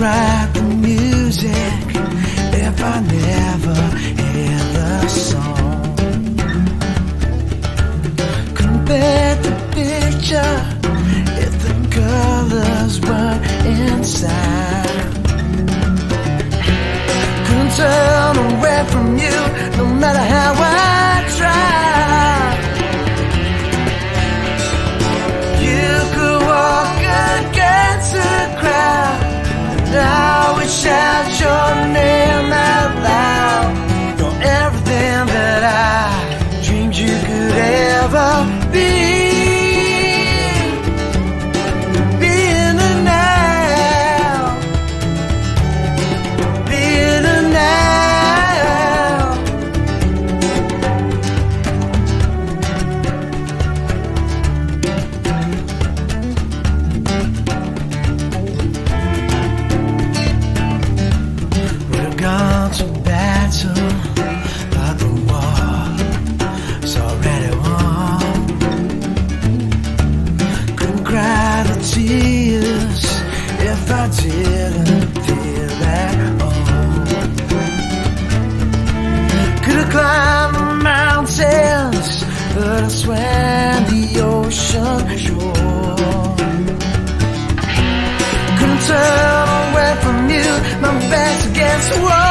Write the music. If I never tears if I didn't feel at all, Could have climbed the mountains, but I swam the ocean shore. Couldn't turn away from you, my back's against the wall.